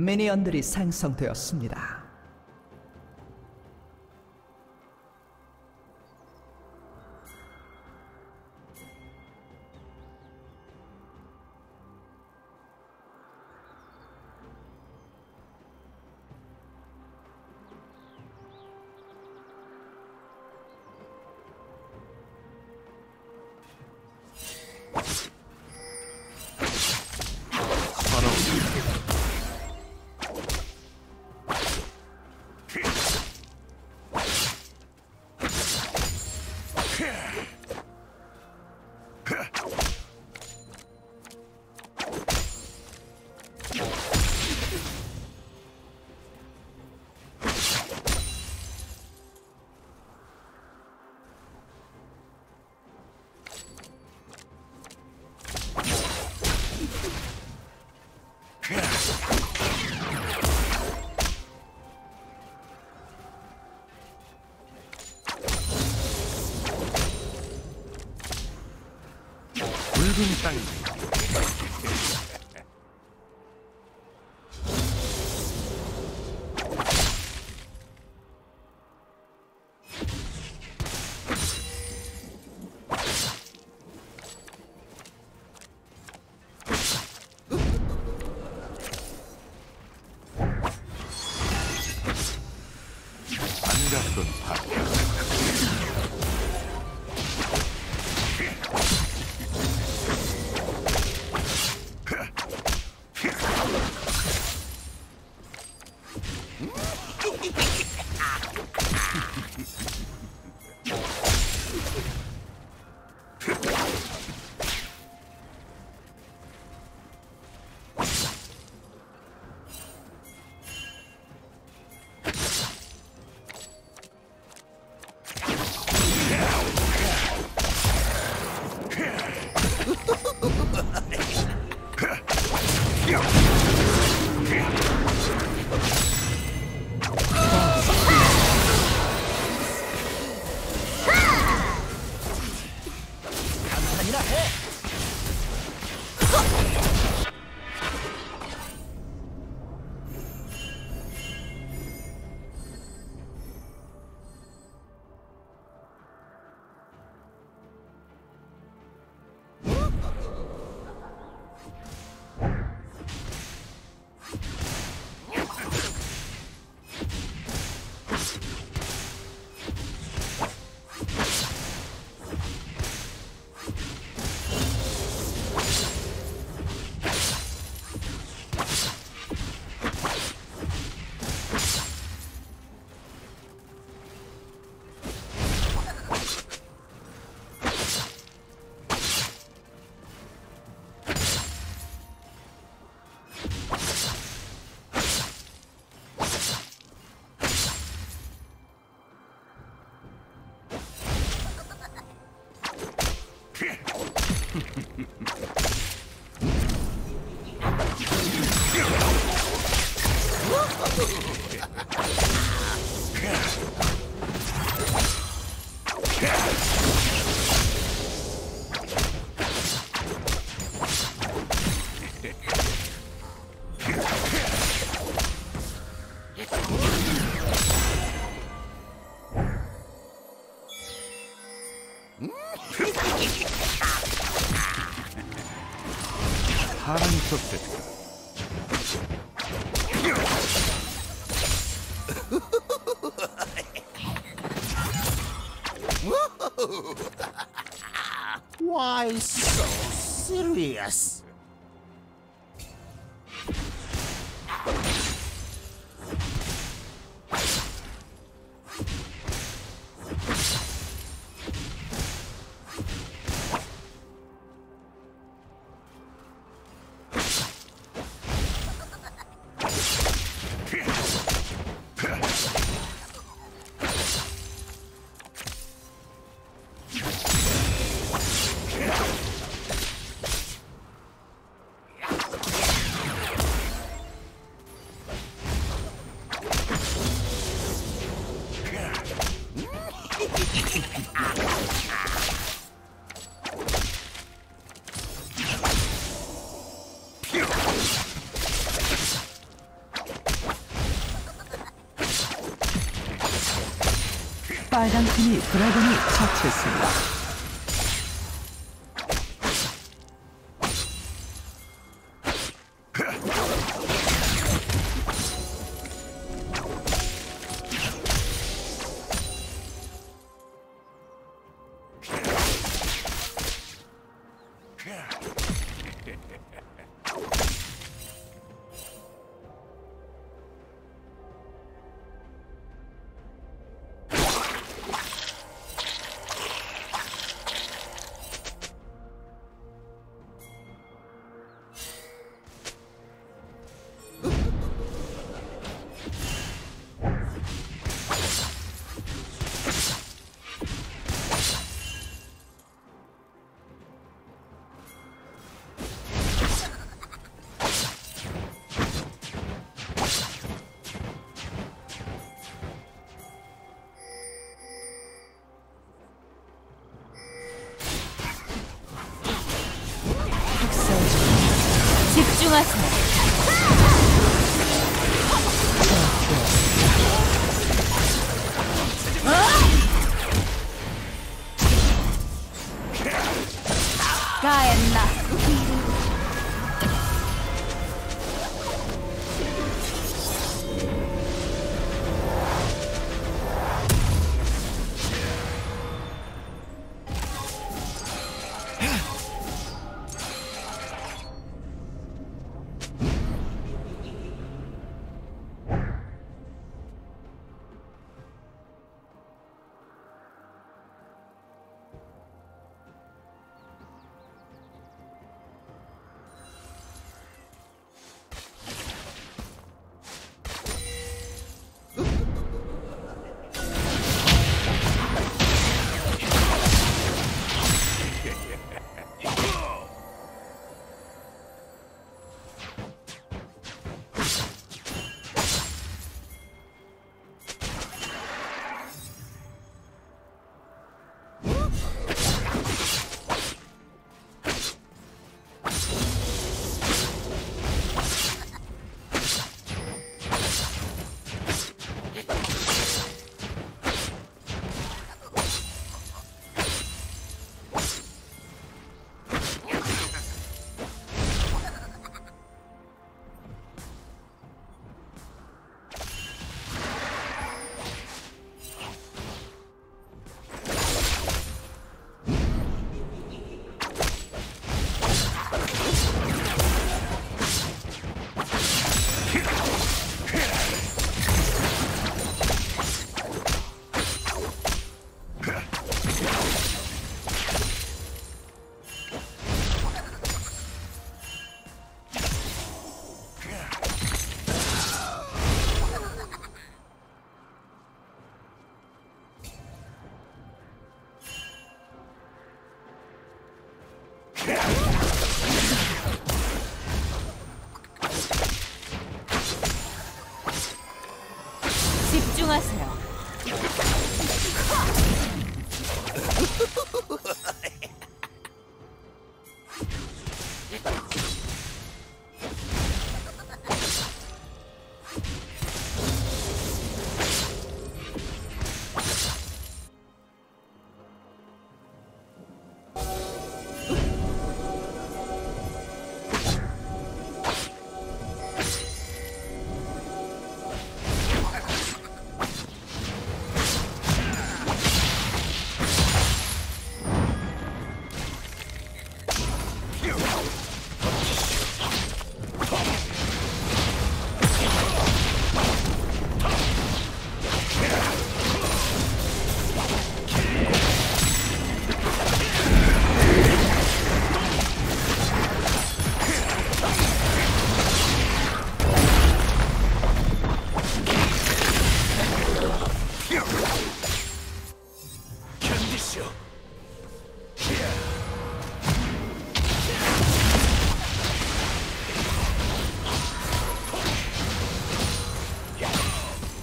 미니언들이 생성되었습니다. 軍隊 파란 촛대가 Why so serious? 빨간 팀이 드래곤을 처치했습니다. 집중하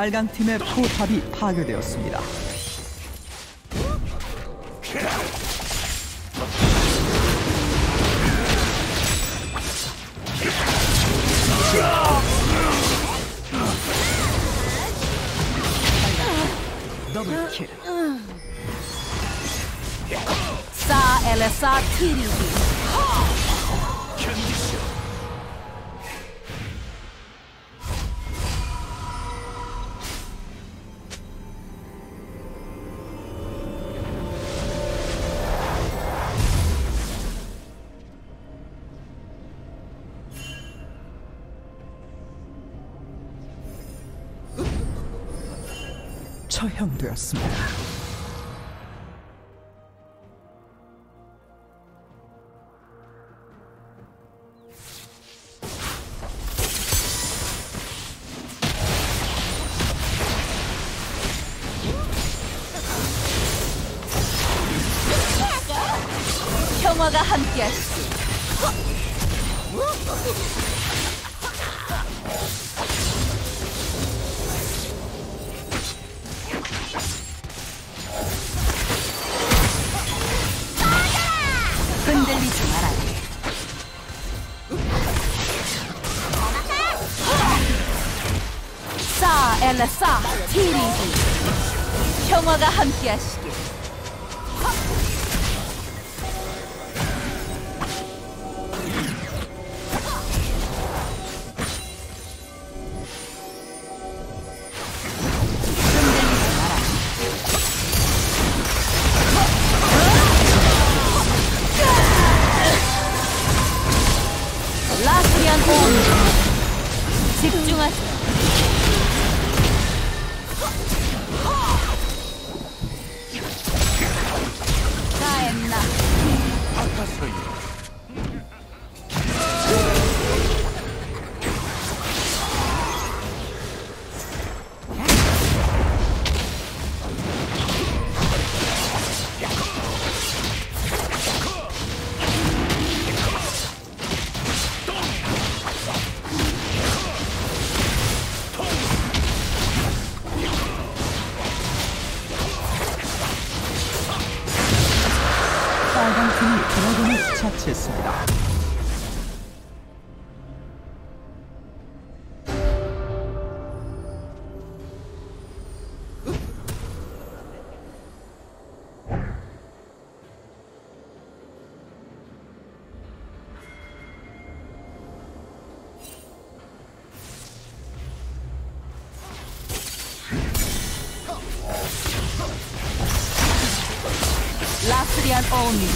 빨간 팀의 포탑이 파괴되었습니다. 처형되었습니다. 싸 엘레사 티리디. 평화가 함께하시 아파 라스리안 온리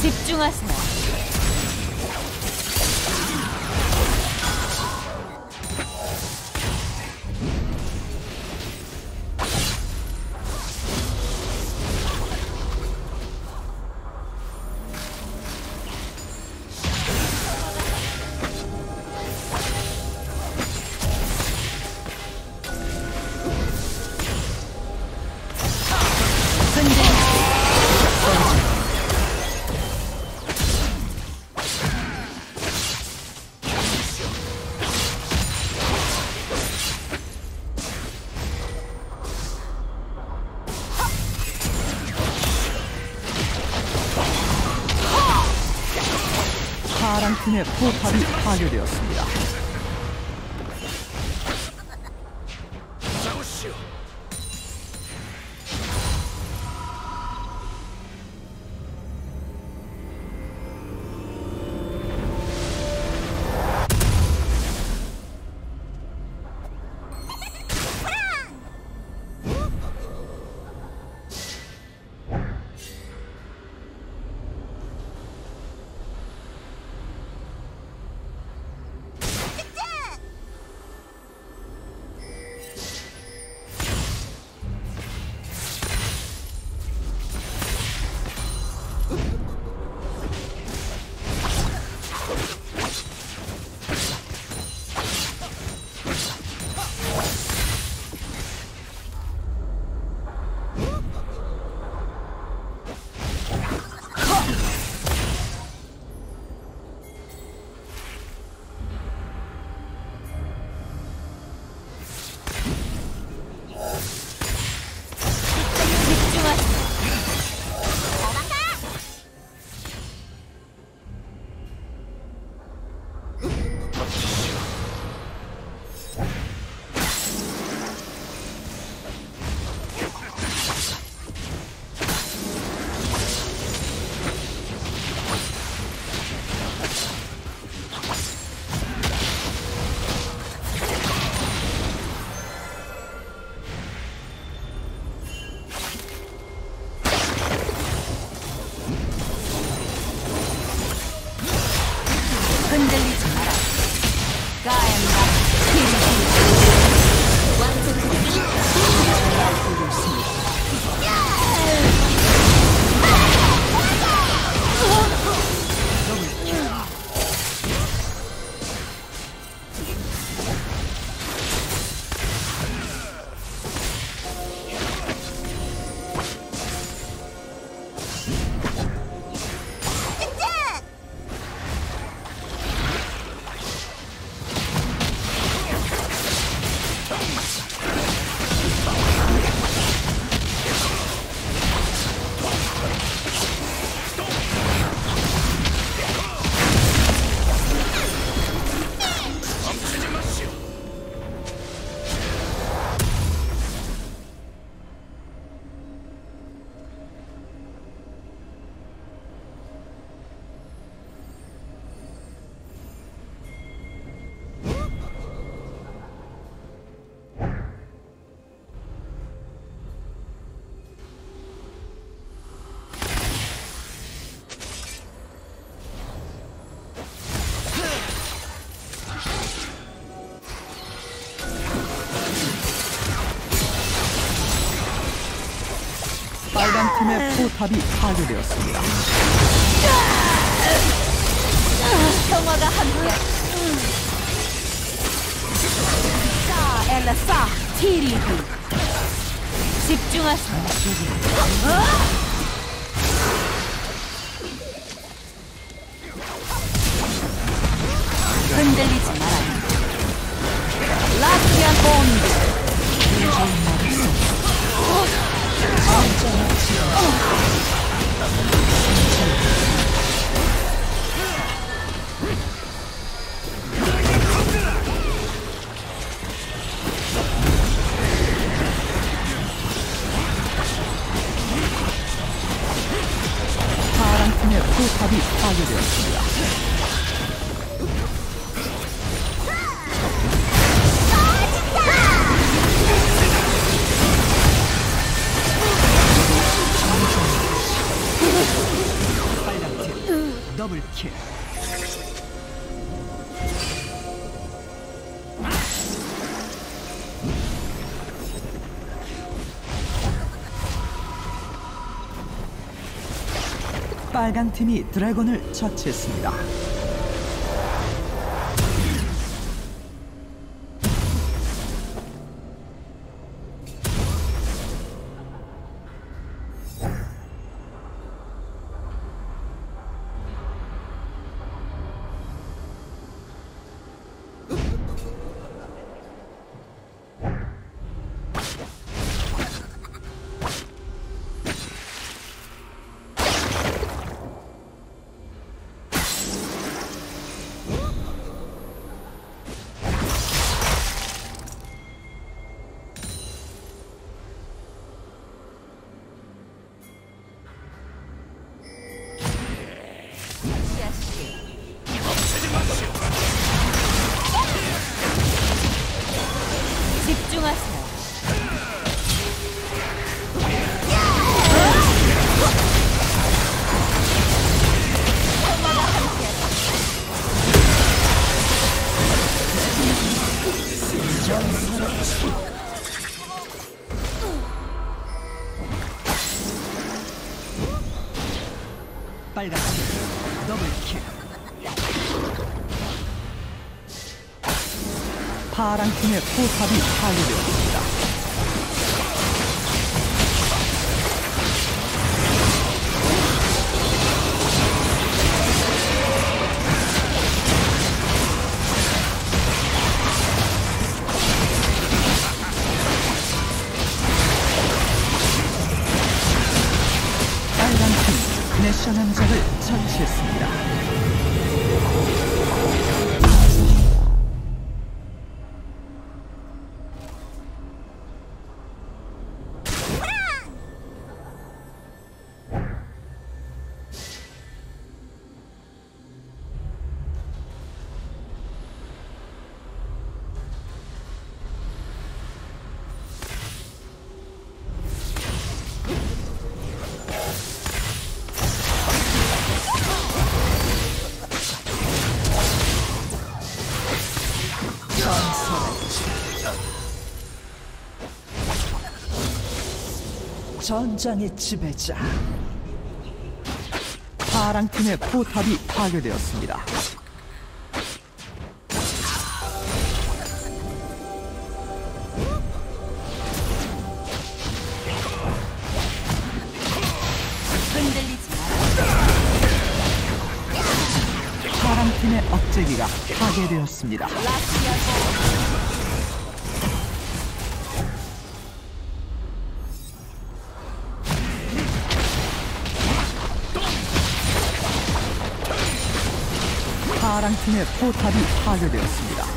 집중하세요. 팀의 포탑이 파괴되었습니다. 팀의 포탑이 파괴되었습니다. 평화가 함께. 싸 엘라 싸 티리히 집중하세요. 빨간 팀이 드래곤을 처치했습니다. 집 적을 처치했습니다. 전장의 지배자. 파랑 팀의 포탑이 파괴되었습니다. 파랑 팀의 억제기가 파괴되었습니다. 팀의 포탑이 파괴되었습니다.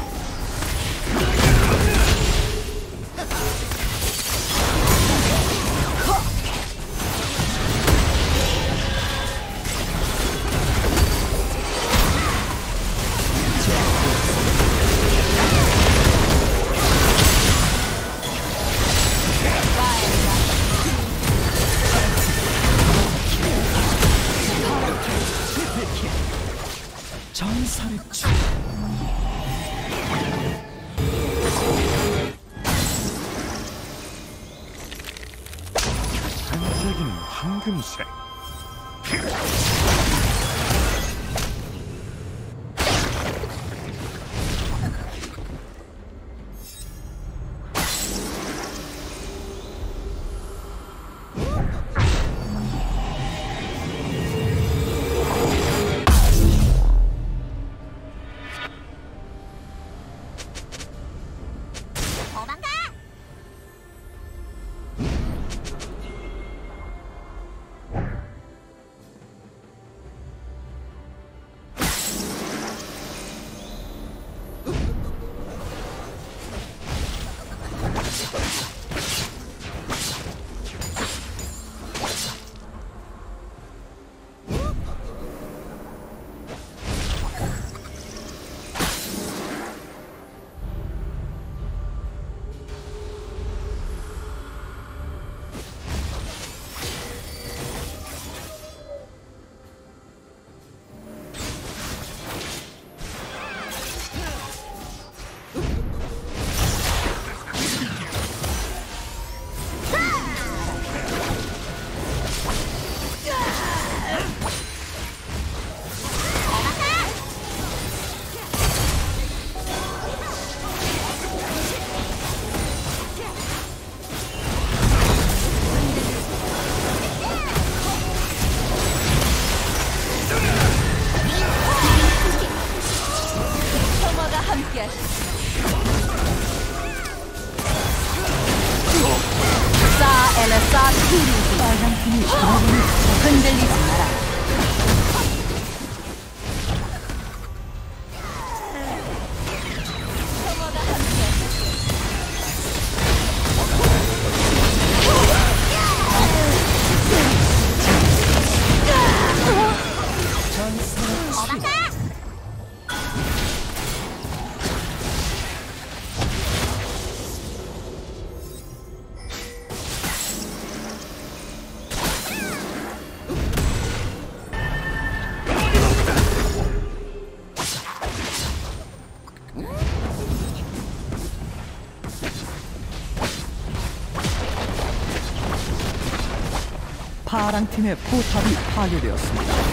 파랑 팀의 포탑이 파괴되었습니다.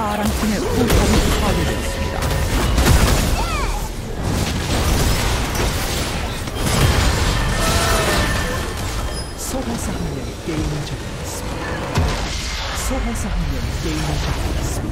파랑 팀의 포탑이 파괴되었습니다. 소환사 한 명이 게임을 종료했습니다. 소환사 한 명이 게임을 종료했습니다.